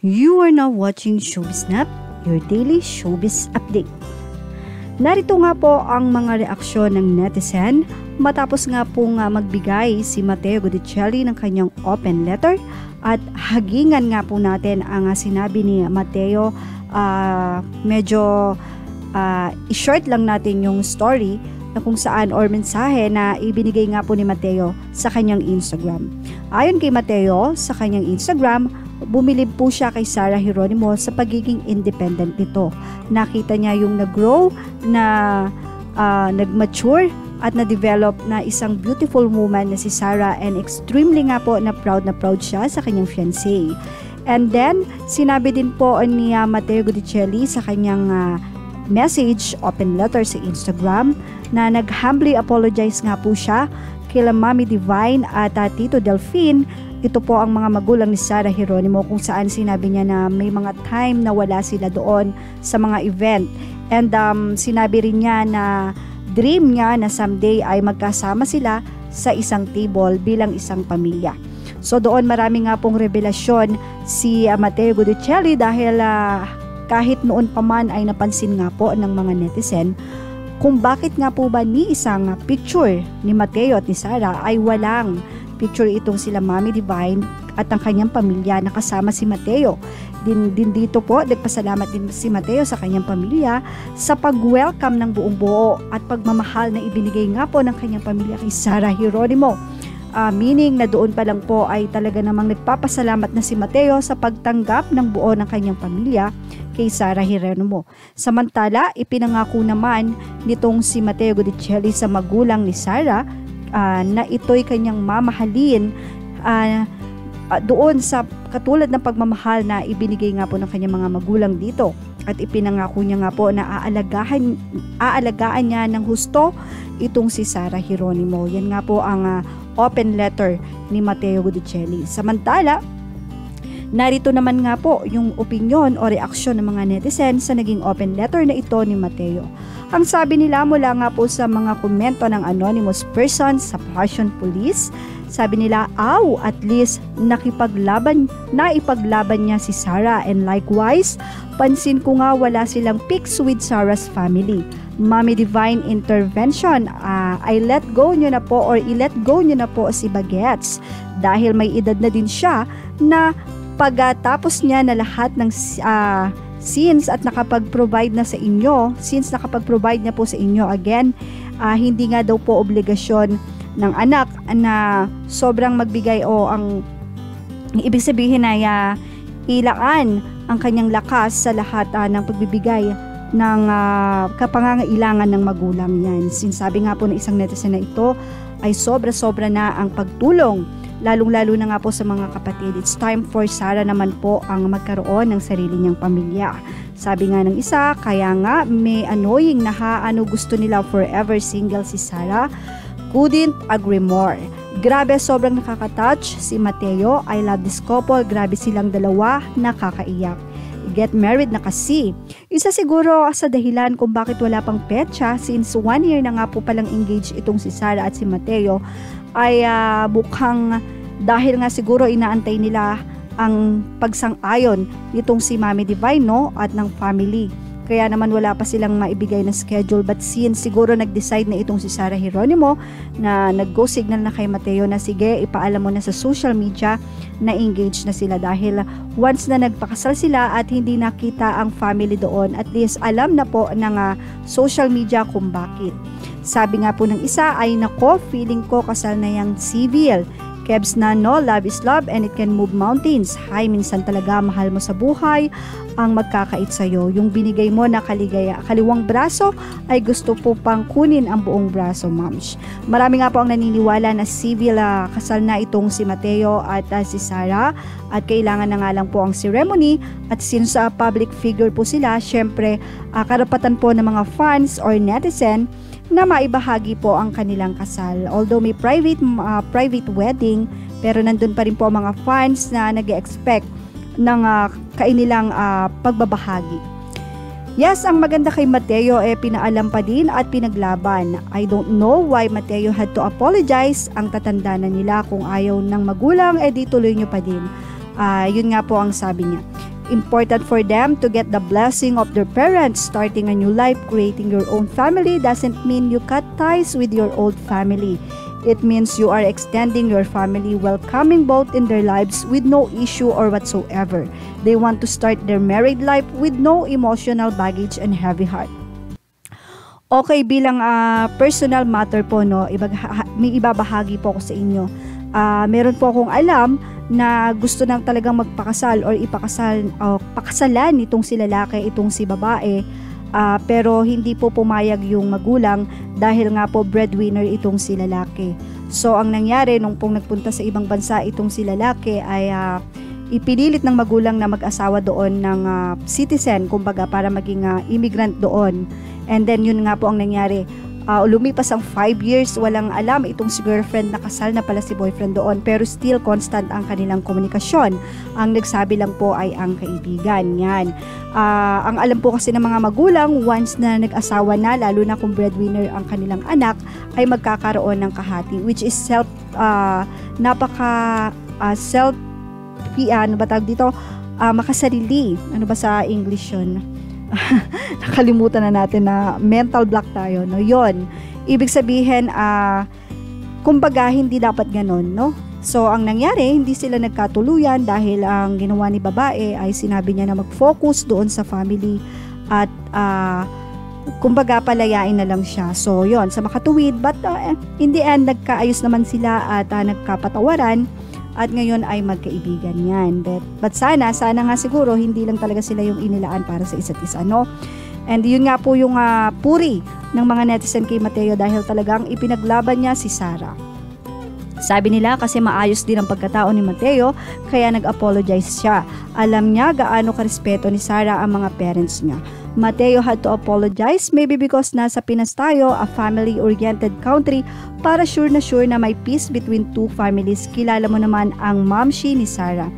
You are now watching Showbiz Snap, your daily showbiz update. Narito nga po ang mga reaksyon ng netizen matapos nga po magbigay si Mateo Godicelli ng kanyang open letter at hagingan nga po natin ang sinabi ni Mateo uh, medyo uh, i-short lang natin yung story na kung saan or mensahe na ibinigay nga po ni Mateo sa kanyang Instagram. Ayon kay Mateo sa kanyang Instagram, bumilib po siya kay Sarah Hieronimo sa pagiging independent nito. Nakita niya yung nag-grow, na uh, nag-mature at na-develop na isang beautiful woman na si Sarah and extremely nga po na proud na proud siya sa kanyang fiancé. And then, sinabi din po ni uh, Mateo Gudicelli sa kanyang uh, message, open letter sa Instagram, na nag-humbly apologize nga po siya kila Mami Divine at uh, Tito Delphine ito po ang mga magulang ni Sarah Hieronimo kung saan sinabi niya na may mga time na wala sila doon sa mga event. And um, sinabi rin niya na dream niya na someday ay magkasama sila sa isang table bilang isang pamilya. So doon marami nga pong revelasyon si uh, Mateo dahil uh, kahit noon pa man ay napansin nga po ng mga netizen kung bakit nga po ba ni isang picture ni Mateo at ni Sarah ay walang picture itong sila Mami Divine at ang kanyang pamilya na kasama si Mateo. Din, din dito po, nagpasalamat din si Mateo sa kanyang pamilya sa pag-welcome ng buong buo at pagmamahal na ibinigay nga po ng kanyang pamilya kay Sarah Hieronimo. Uh, meaning na doon pa lang po ay talaga namang nagpapasalamat na si Mateo sa pagtanggap ng buo ng kanyang pamilya kay Sarah Hieronimo. Samantala, ipinangako naman nitong si Mateo Godicelli sa magulang ni Sarah uh, na ito'y kanyang mamahalin uh, uh, doon sa katulad ng pagmamahal na ibinigay nga po ng kanyang mga magulang dito. At ipinangako niya nga po na aalagahan, aalagaan niya ng husto itong si Sarah Hieronimo. Yan nga po ang uh, open letter ni Matteo Gudicelli. Samantala, Narito naman nga po yung opinion o reaksyon ng mga netizen sa naging open letter na ito ni Mateo. Ang sabi nila mula nga po sa mga komento ng anonymous person sa Passion Police, sabi nila, aw, at least nakipaglaban, naipaglaban niya si Sarah and likewise, pansin ko nga wala silang pics with Sarah's family. Mommy Divine Intervention, uh, I let go nyo na po or i-let go nyo na po si Bagets dahil may edad na din siya na pagkatapos niya na lahat ng uh, since at nakapag-provide na sa inyo, since nakapag-provide na po sa inyo again, uh, hindi nga daw po obligasyon ng anak na sobrang magbigay o ang ibig sabihin ay uh, ilaan ang kanyang lakas sa lahat uh, ng pagbibigay ng uh, kapangangailangan ng magulang yan. Sinsabi nga po ng isang netizen na ito ay sobra-sobra na ang pagtulong lalong-lalo na nga po sa mga kapatid. It's time for Sarah naman po ang magkaroon ng sarili niyang pamilya. Sabi nga ng isa, kaya nga may annoying na ha, ano gusto nila forever single si Sarah. Couldn't agree more. Grabe, sobrang nakaka-touch si Mateo. I love this couple. Grabe silang dalawa, nakakaiyak get married na kasi. Isa siguro sa dahilan kung bakit wala pang petsa since one year na nga po palang engaged itong si Sarah at si Mateo ay uh, mukhang dahil nga siguro inaantay nila ang pagsang-ayon nitong si Mami Divine no at ng family. Kaya naman wala pa silang maibigay na schedule but since siguro nag-decide na itong si Sarah Hieronimo na nag-go signal na kay Mateo na sige ipaalam mo na sa social media na engaged na sila dahil once na nagpakasal sila at hindi nakita ang family doon at least alam na po ng uh, social media kung bakit. Sabi nga po ng isa ay nako, feeling ko kasal na yung civil. Kebs na no, love is love and it can move mountains. Hay, minsan talaga mahal mo sa buhay ang magkakait sa'yo. Yung binigay mo na kaligaya, kaliwang braso ay gusto po pang kunin ang buong braso, moms. Marami nga po ang naniniwala na civil uh, kasal na itong si Mateo at uh, si Sarah at kailangan na nga lang po ang ceremony at since uh, public figure po sila, syempre uh, karapatan po ng mga fans or netizen na maibahagi po ang kanilang kasal. Although may private uh, private wedding, pero nandun pa rin po mga fans na nag expect ng uh, kainilang uh, pagbabahagi. Yes, ang maganda kay Mateo eh pinaalam pa din at pinaglaban. I don't know why Mateo had to apologize. Ang tatanda na nila kung ayaw ng magulang eh di tuloy nyo pa din. Uh, yun nga po ang sabi niya. Important for them to get the blessing of their parents. Starting a new life, creating your own family doesn't mean you cut ties with your old family. It means you are extending your family, welcoming both in their lives with no issue or whatsoever. They want to start their married life with no emotional baggage and heavy heart. Okay, bilang uh, personal matter po, no, may ibabahagi po ako sa inyo. Uh, meron po akong alam na gusto nang talagang magpakasal or ipakasal o uh, pakasalan itong si lalaki, itong si babae. Uh, pero hindi po pumayag yung magulang dahil nga po breadwinner itong si lalaki. So ang nangyari nung pong nagpunta sa ibang bansa itong si lalaki ay uh, ipinilit ng magulang na mag-asawa doon ng uh, citizen kumbaga para maging uh, immigrant doon. And then yun nga po ang nangyari. Uh, lumipas ang 5 years, walang alam itong si girlfriend nakasal na pala si boyfriend doon pero still constant ang kanilang komunikasyon. Ang nagsabi lang po ay ang kaibigan. Yan. Uh, ang alam po kasi ng mga magulang, once na nag-asawa na, lalo na kung breadwinner ang kanilang anak, ay magkakaroon ng kahati which is self, uh, napaka uh, self, ano ba tawag dito? Uh, makasarili. Ano ba sa English yun? nakalimutan na natin na mental block tayo, no? Yon. Ibig sabihin, ah, uh, kumbaga, hindi dapat ganon, no? So, ang nangyari, hindi sila nagkatuluyan dahil ang ginawa ni babae ay sinabi niya na mag-focus doon sa family at uh, kumbaga palayain na lang siya. So, yon sa makatuwid, but uh, in the end, nagkaayos naman sila at uh, nagkapatawaran at ngayon ay magkaibigan yan. But, but sana, sana nga siguro hindi lang talaga sila yung inilaan para sa isa't isa, no? And yun nga po yung uh, puri ng mga netizen kay Mateo dahil talagang ipinaglaban niya si Sarah. Sabi nila kasi maayos din ang pagkatao ni Mateo kaya nag-apologize siya. Alam niya gaano karespeto ni Sarah ang mga parents niya. Mateo had to apologize maybe because nasa Pinas tayo, a family-oriented country, para sure na sure na may peace between two families. Kilala mo naman ang momshi ni Sarah.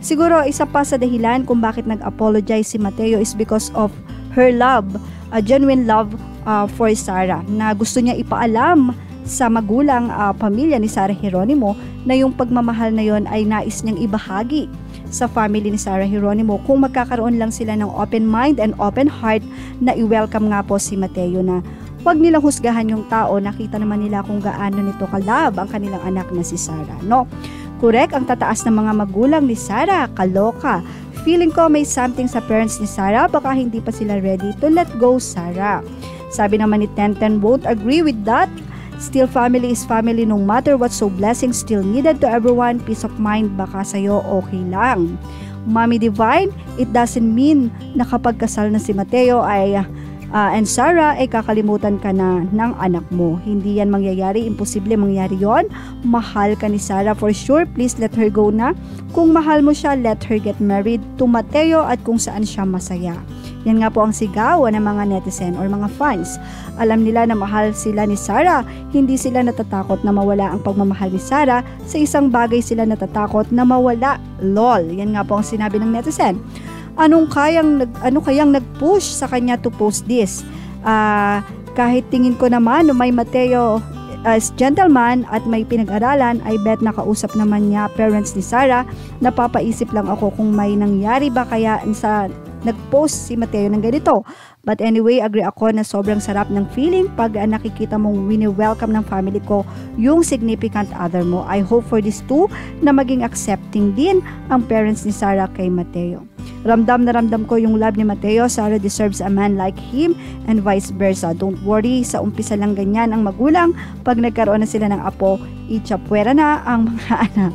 Siguro isa pa sa dahilan kung bakit nag-apologize si Mateo is because of her love, a genuine love uh, for Sarah na gusto niya ipaalam sa magulang uh, pamilya ni Sarah Geronimo na yung pagmamahal na yon ay nais niyang ibahagi sa family ni Sarah Geronimo kung magkakaroon lang sila ng open mind and open heart na i-welcome nga po si Mateo na Huwag nilang husgahan yung tao, nakita naman nila kung gaano nito kalab ang kanilang anak na si Sarah, no? Correct ang tataas ng mga magulang ni Sarah, kaloka. Feeling ko may something sa parents ni Sarah, baka hindi pa sila ready to let go Sarah. Sabi naman ni Tenten, won't agree with that. Still family is family no matter what so blessing still needed to everyone. Peace of mind baka sa'yo okay lang. Mommy Divine, it doesn't mean na kapag kasal na si Mateo ay uh, and Sarah ay kakalimutan ka na ng anak mo. Hindi yan mangyayari, imposible mangyari yon. Mahal ka ni Sarah for sure, please let her go na. Kung mahal mo siya, let her get married to Mateo at kung saan siya masaya. Yan nga po ang sigaw ng mga netizen or mga fans. Alam nila na mahal sila ni Sarah, hindi sila natatakot na mawala ang pagmamahal ni Sarah, sa isang bagay sila natatakot na mawala. LOL, yan nga po ang sinabi ng netizen. Anong kayang ano kayang nag-push sa kanya to post this? Uh, kahit tingin ko naman no may Mateo as gentleman at may pinag-aralan, I bet nakausap naman niya parents ni Sarah. Napapaisip lang ako kung may nangyari ba kaya sa nag-post si Mateo ng ganito. But anyway, agree ako na sobrang sarap ng feeling pag nakikita mong wini-welcome ng family ko yung significant other mo. I hope for this too na maging accepting din ang parents ni Sarah kay Mateo. Ramdam na ramdam ko yung love ni Mateo. Sarah deserves a man like him and vice versa. Don't worry, sa umpisa lang ganyan ang magulang. Pag nagkaroon na sila ng apo, ichapwera na ang mga anak.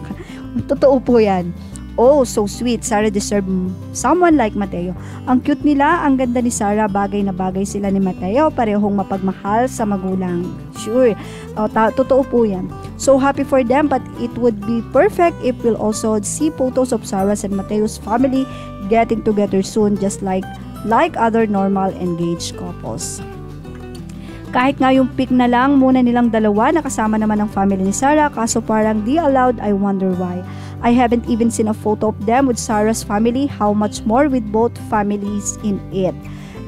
Totoo po yan. Oh, so sweet. Sarah deserve someone like Mateo. Ang cute nila, ang ganda ni Sarah, bagay na bagay sila ni Mateo, parehong mapagmahal sa magulang. Sure. Oh, ta- totoo po yan. So happy for them but it would be perfect if we'll also see photos of Sarah's and Mateo's family getting together soon just like like other normal engaged couples. Kahit nga yung pick na lang muna nilang dalawa, nakasama naman ang family ni Sarah, kaso parang di allowed, I wonder why. I haven't even seen a photo of them with Sarah's family, how much more with both families in it.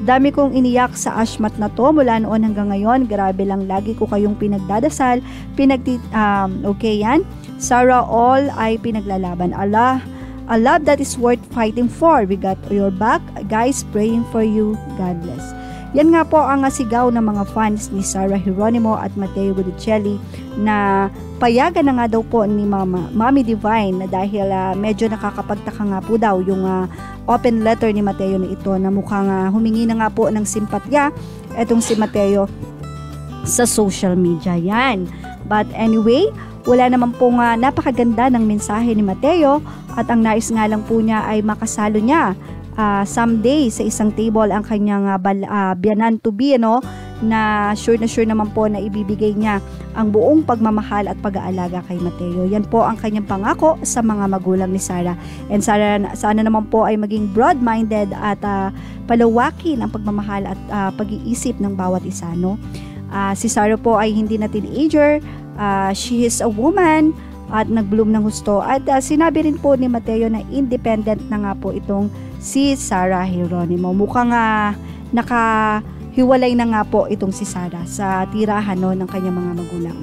Dami kong iniyak sa ashmat na to mula noon hanggang ngayon. Grabe lang lagi ko kayong pinagdadasal. Pinagti um, okay yan. Sarah all ay pinaglalaban. Allah A love that is worth fighting for. We got your back. Guys, praying for you. God bless. Yan nga po ang sigaw ng mga fans ni Sarah Geronimo at Mateo Gudicelli na payagan na nga daw po ni Mama, Mommy Divine na dahil uh, medyo nakakapagtaka nga po daw yung uh, open letter ni Mateo na ito na mukhang uh, humingi na nga po ng simpatya etong si Mateo sa social media yan. But anyway, wala naman po nga napakaganda ng mensahe ni Mateo at ang nais nga lang po niya ay makasalo niya uh, someday sa isang table ang kanyang uh, bal, uh, biyanan to be ano, na sure na sure naman po na ibibigay niya ang buong pagmamahal at pag-aalaga kay Mateo. Yan po ang kanyang pangako sa mga magulang ni Sarah. And Sarah, sana naman po ay maging broad-minded at uh, palawakin ang pagmamahal at uh, pag-iisip ng bawat isa. No? Uh, si Sarah po ay hindi na teenager, uh, she is a woman at nag-bloom ng husto. At uh, sinabi rin po ni Mateo na independent na nga po itong si Sarah Geronimo. Mukhang uh, naka hiwalay na nga po itong si Sarah sa tirahan no, ng kanyang mga magulang.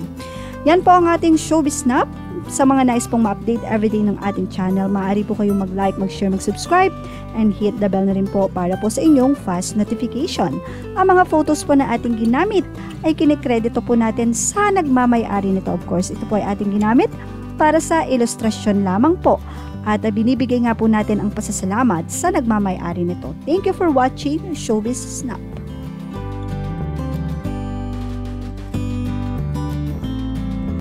Yan po ang ating showbiz snap. Sa mga nais pong ma-update everyday ng ating channel, maaari po kayong mag-like, mag-share, mag-subscribe, and hit the bell na rin po para po sa inyong fast notification. Ang mga photos po na ating ginamit ay kinikredito po natin sa nagmamayari nito. Of course, ito po ay ating ginamit para sa ilustrasyon lamang po at binibigay nga po natin ang pasasalamat sa nagmamayari nito. Thank you for watching Showbiz Snap.